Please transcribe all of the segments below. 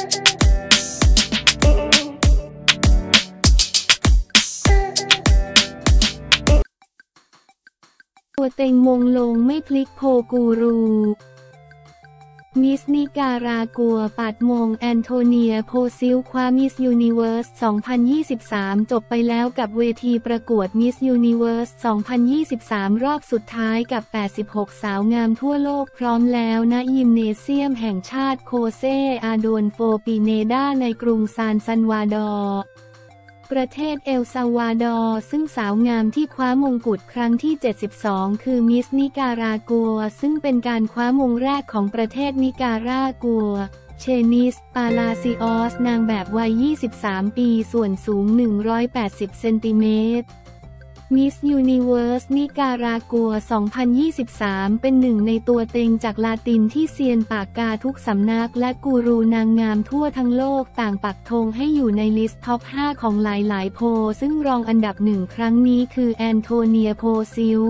ตัวเต็งมงลงไม่พลิกโพลกูรู มิสนิการากัวปัดมงแอนโทเนียโพซิลคว้ามิสยูนิเว r ร์ส 2023 จบไปแล้วกับเวทีประกวดมิสยูนิเว r ร์ส 2023 รอบสุดท้ายกับ 86 สาวงามทั่วโลกพร้อมแล้วณยิมเนเซียมแห่งชาติโคเซอาดอลโฟปิเนดาในกรุงซานซัลวาดอร์ ประเทศเอลซัลวาดอร์ซึ่งสาวงามที่คว้ามงกุฎครั้งที่ 72 คือมิสนิการากัว ซึ่งเป็นการคว้ามงแรกของประเทศนิการากัว เชย์นิส ปาลาซิออส นางแบบวัย 23 ปี ส่วนสูง 180 เซนติเมตร Miss Universe นิการากัว 2023 เป็นหนึ่งในตัวเต็งจากลาตินที่เซียนปากกาทุกสำนักและกูรูนางงามทั่วทั้งโลกต่างปักธงให้อยู่ในลิสต์ท็อป 5 ของหลายๆ โพลซึ่งรองอันดับหนึ่งครั้งนี้คือแอนโทเนียโพซิ้ว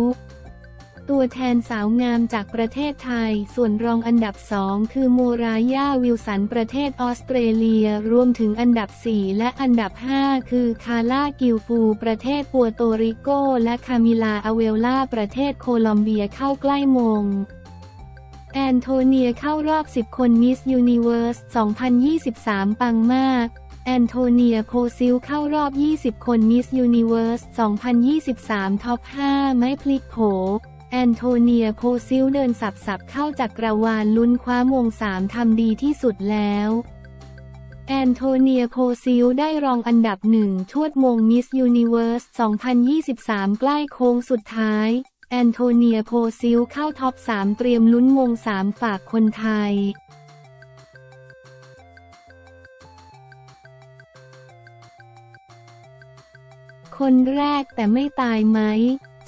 ตัวแทนสาวงามจากประเทศไทย ส่วนรองอันดับสองคือโมรายาวิลสันประเทศออสเตรเลีย รวมถึงอันดับ 4 และอันดับ 5 คือคาร์ล่ากิลฟูประเทศเปอร์โตริโก และคามิลาอเวลล่าประเทศโคลอมเบียเข้าใกล้มงแอนโทเนียเข้ารอบ 10 คนมิสยูนิเว r ร์ส 2023 ปังมาก แอนโทเนียโพซิ้วเข้ารอบ 20 คนมิสยูนิเว r ร์ส 2023 ท็อป 5 ไม่พลิกโผ แอนโทเนียโพซิ้วเดินสับสับเข้าจากกระวานลุ้นคว้ามงสามทำดีที่สุดแล้วแอนโทเนียโพซิ้วได้รองอันดับหนึ่งชวดมงมิสยูนิเว r ร์ส 2023 ใกล้โค้งสุดท้าย แอนโทเนียโพซิ้วเข้าท็อป 3 เตรียมลุ้นมงสามฝากคนไทย คนแรกแต่ไม่ตายไหม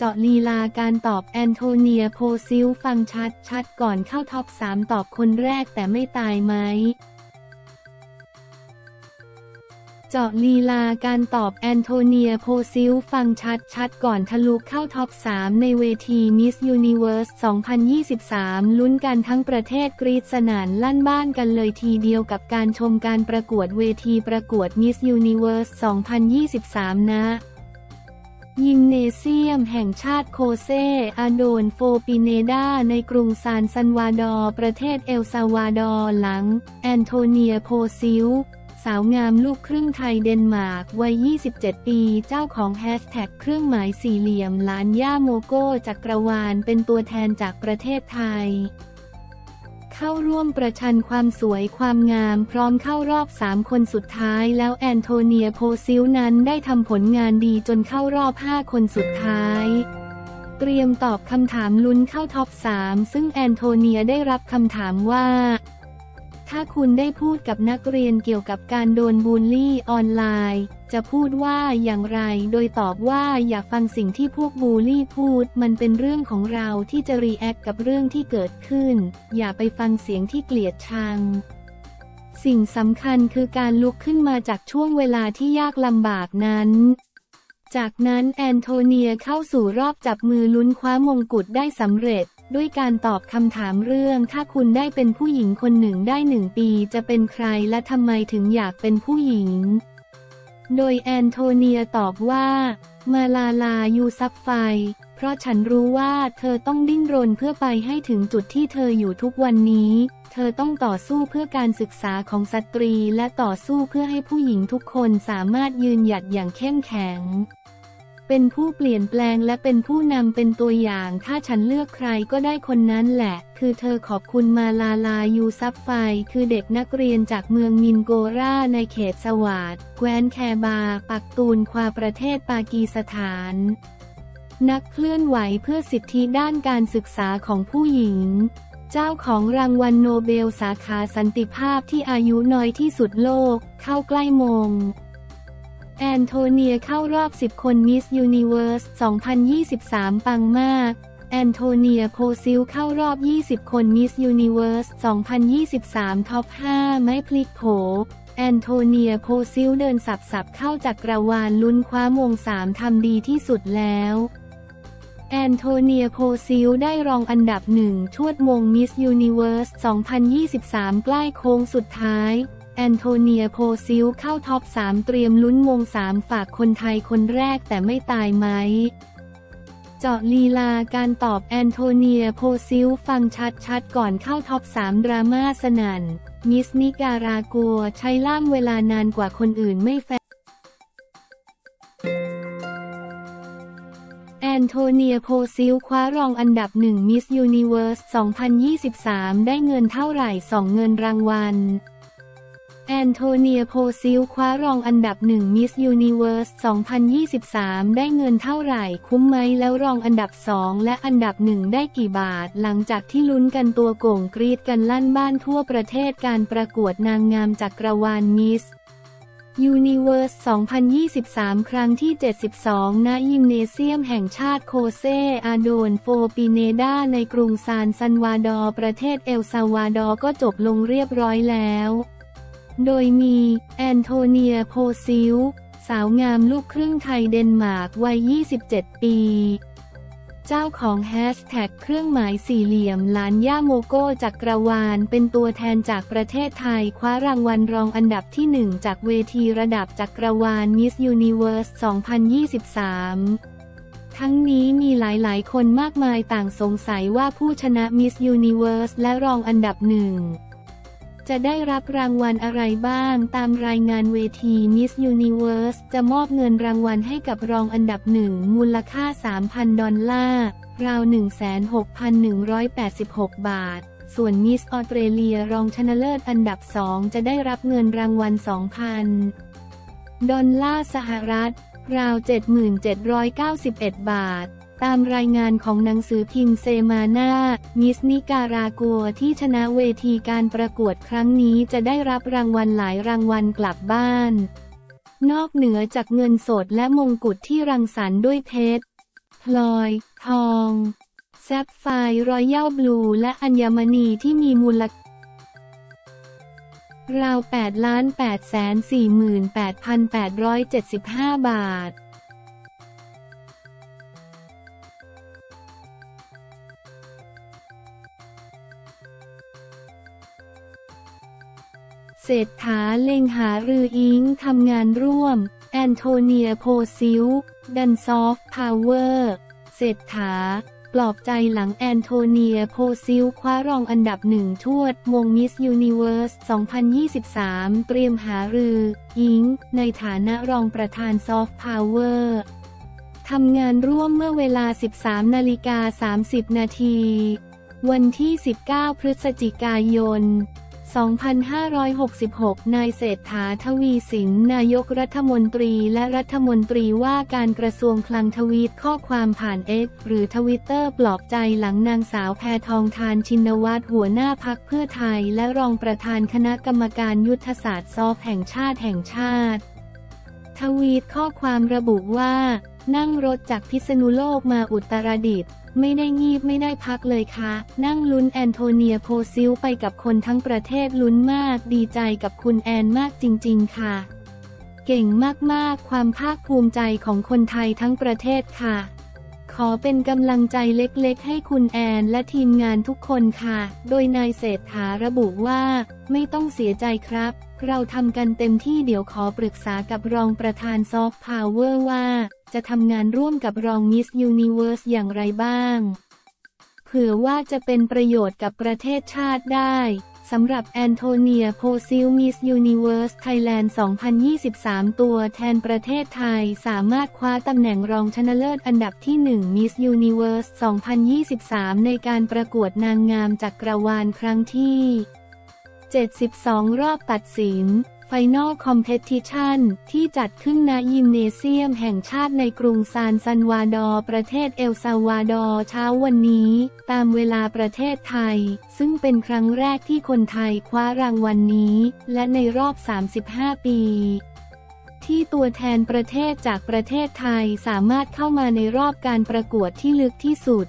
เจาะลีลาการตอบแอนโทเนียโพซิ้วฟังชัดชัดก่อนเข้าท็อป 3 ตอบคนแรกแต่ไม่ตายไหม เจาะลีลาการตอบแอนโทเนียโพซิ้วฟังชัดชัดก่อนทะลุเข้าท็อป 3 ในเวที Miss Universe 2023 ลุ้นกันทั้งประเทศกรี๊ดสนั่นลั่นบ้านกันเลยทีเดียวกับการชมการประกวดเวทีประกวดมิสยูนิเว r ร์ส 2023 นะ ยิมเนเซียมแห่งชาติโคเซ อาดอลโฟปิเนดา ในกรุงซานซัลวาดอร์ ประเทศเอลซัลวาดอร์ หลัง แอนโทเนียโพซิ้ว สาวงามลูกครึ่งไทยเดนมาร์ก วัย 27 ปี เจ้าของแฮชแท็กเครื่องหมายสี่เหลี่ยม หลานย่าโม go จักรวาล เป็นตัวแทนจากประเทศไทย เข้าร่วมประชันความสวยความงามพร้อมเข้ารอบ3คนสุดท้ายแล้วแอนโทเนียโพซิ้วนั้นได้ทำผลงานดีจนเข้ารอบ5คนสุดท้ายเตรียมตอบคำถามลุ้นเข้าท็อป 3 ซึ่งแอนโทเนียได้รับคำถามว่า ถ้าคุณได้พูดกับนักเรียนเกี่ยวกับการโดนบูลลี่ออนไลน์ จะพูดว่าอย่างไร โดยตอบว่าอย่าฟังสิ่งที่พวกบูลลี่พูด มันเป็นเรื่องของเราที่จะ react กับเรื่องที่เกิดขึ้น อย่าไปฟังเสียงที่เกลียดชังสิ่งสำคัญคือการลุกขึ้นมาจากช่วงเวลาที่ยากลำบากนั้น จากนั้นแอนโทเนียเข้าสู่รอบจับมือลุ้นคว้ามงกุฎได้สำเร็จ ด้วยการตอบคำถามเรื่อง ถ้าคุณได้เป็นผู้หญิงคนหนึ่งได้หนึ่งปีจะเป็นใครและทำไมถึงอยากเป็นผู้หญิง โดยแอนโทเนียตอบว่า มาลาลายูซัฟไซ เพราะฉันรู้ว่าเธอต้องดิ้นรนเพื่อไปให้ถึงจุดที่เธออยู่ทุกวันนี้ เธอต้องต่อสู้เพื่อการศึกษาของสตรีและต่อสู้เพื่อให้ผู้หญิงทุกคนสามารถยืนหยัดอย่างเข้มแข็ง เป็นผู้เปลี่ยนแปลงและเป็นผู้นำเป็นตัวอย่าง ถ้าฉันเลือกใครก็ได้คนนั้นแหละ คือเธอขอบคุณมาลาลายูซัฟไซ คือเด็กนักเรียนจากเมืองมินโกราในเขตสวาตแคว้นไคเบอร์ ปัคตูนควาประเทศปากีสถาน นักเคลื่อนไหวเพื่อสิทธิด้านการศึกษาของผู้หญิงเจ้าของรางวัลโนเบลสาขาสันติภาพที่อายุน้อยที่สุดโลก เข้าใกล้มง แอนโทเนียเข้ารอบ 10 คนมิสยูนิเว r ร์ส 2023 ปังมาก แอนโทเนียโพซิ้วเข้ารอบ 20 คนมิสยูนิเว r ร์ส 2023 ท็อป 5 ไม่พลิกโผ แอนโทเนียโพซิ้วเดินสับสับเขย่าจักรวาลลุ้นคว้ามงสามทำดีที่สุดแล้วแอนโทเนียโพซิ้วได้รองอันดับหนึ่งชวดมงมิสยูนิเว r ร์ส 2023 ใกล้โค้งสุดท้าย แอนโทเนียโพซิ้วเข้าท็อป 3 เตรียมลุ้นมง3 ฝากคนไทยคนแรกแต่ไม่ตายไหม เจาะลีลาการตอบแอนโทเนียโพซิ้วฟังชัดๆ ก่อนเข้าท็อป 3 ดราม่าสนั่น มิสนิการากัวใช้ล่ามเวลานานกว่าคนอื่นไม่แฟร์แอนโทเนียโพซิ้วคว้ารองอันดับหนึ่งมิสยูนิเวอร์ส 2023 ได้เงินเท่าไหร่ส่องเงินรางวัล แอนโทเนียโพซิ้วคว้ารองอันดับหนึ่งมิสยูนิเวอร์ส 2023 ได้เงินเท่าไหร่คุ้มไหมแล้วรองอันดับสองและอันดับหนึ่งได้กี่บาท หลังจากที่ลุ้นกันตัวโก่งกรี๊ดกันลั่นบ้านทั่วประเทศการประกวดนางงามจากกรวาลมิส Universe 2023 ครั้งที่ 72 ณ ยิมเนเซียมแห่งชาติโคเซ อาโดน โฟปิเนดา ในกรุงซานซัลวาดอร์ ประเทศเอลซัลวาดอร์ ก็จบลงเรียบร้อยแล้ว โดยมี แอนโทเนียโพซิ้วสาวงามลูกครึ่งไทยเดนมาร์กวัย 27 ปี เจ้าของแฮชแท็กเครื่องหมายสี่เหลี่ยมหลานย่าโม go จักรวาลเป็นตัวแทนจากประเทศไทย คว้ารางวัลรองอันดับที่หนึ่งจากเวทีระดับจักรวาลมิสยูนิเวอร์ส 2023ทั้งนี้มีหลาย ๆ คนมากมายต่างสงสัยว่าผู้ชนะมิสยูนิเวอร์สและรองอันดับหนึ่ง จะได้รับรางวัลอะไรบ้าง ตามรายงานเวที Miss Universe จะมอบเงินรางวัลให้กับรองอันดับหนึ่งมูลค่า 3,000 ดอลลาร์ ราว 16,186 บาท ส่วน Miss ออสเตรเลียรองชนะเลิศอันดับสองจะได้รับเงินรางวัล 2,000 ดอลลาร์สหรัฐ ราว 7791 บาท ตามรายงานของหนังสือพิมพ์เซมาน่า มิสนิการากัวที่ชนะเวทีการประกวดครั้งนี้จะได้รับรางวัลหลายรางวัลกลับบ้าน นอกเหนือจากเงินสดและมงกุฎที่รังสรรค์ด้วยเพชร พลอย ทอง sapphire royal blue และอัญมณีที่มีมูลค่าราว8ล้าน8แสน48,875 บาท เศรษฐาเล็งหารืออิ๊งทำงานร่วม แอนโทเนียโพซิ้วดัน soft power เศรษฐาปลอบใจหลังแอนโทเนียโพซิ้วคว้ารองอันดับหนึ่งชวดมงมิสยูนิเวอร์ส 2023 เตรียมหารืออิ๊งในฐานะรองประธาน soft power ทำงานร่วมเมื่อเวลา 13 นาฬิกา 30 นาที วันที่ 19 พฤศจิกายน 2566 นายเศรษฐาทวีสินนายกรัฐมนตรีและรัฐมนตรีว่าการกระทรวงคลังทวีตข้อความผ่านเอ็กซ์หรือทวิตเตอร์ปลอบใจหลังนางสาวแพทองทานชินวัตรหัวหน้าพักเพื่อไทย และรองประธานคณะกรรมการยุทธศาสตร์ซอฟแห่งชาติแห่งชาติ ทวีตข้อความระบุว่า นั่งรถจากพิษณุโลกมาอุตรดิตถ์ไม่ได้งีบไม่ได้พักเลยคะนั่งลุ้นแอนโทเนียโพซิลไปกับคนทั้งประเทศลุ้นมาก ดีใจกับคุณแอนมากจริง ๆ ค่ะ เก่งมากๆ ความภาคภูมิใจของคนไทยทั้งประเทศค่ะ ขอเป็นกำลังใจเล็กๆ ให้คุณแอนและทีมงานทุกคนค่ะ โดยนายเศรษฐาระบุว่า ไม่ต้องเสียใจครับ เราทำกันเต็มที่เดี๋ยวขอปรึกษากับรองประธานซอฟต์พาวเวอร์ว่า จะทำงานร่วมกับรองมิสยูนิเวอร์สอย่างไรบ้าง เผื่อว่าจะเป็นประโยชน์กับประเทศชาติได้ สำหรับแอนโทเนียโพซิ้วมิสยูนิเวอร์สไทยแลนด์ 2023 ตัวแทนประเทศไทยสามารถคว้าตำแหน่งรองชนะเลิศอันดับที่ 1 Miss Universe 2023 ในการประกวดนางงามจากกรวาลครั้งที่ 72 รอบตัดสิน Final Competition ที่จัดขึ้นณยิมเนเซียมแห่งชาติในกรุงซานซันวาดอร์ประเทศเอลซาวาดอร์เช้าวันนี้ ตามเวลาประเทศไทย ซึ่งเป็นครั้งแรกที่คนไทยคว้ารางวัลนนี้ และในรอบ 35 ปีที่ตัวแทนประเทศจากประเทศไทยสามารถเข้ามาในรอบการประกวดที่ลึกที่สุด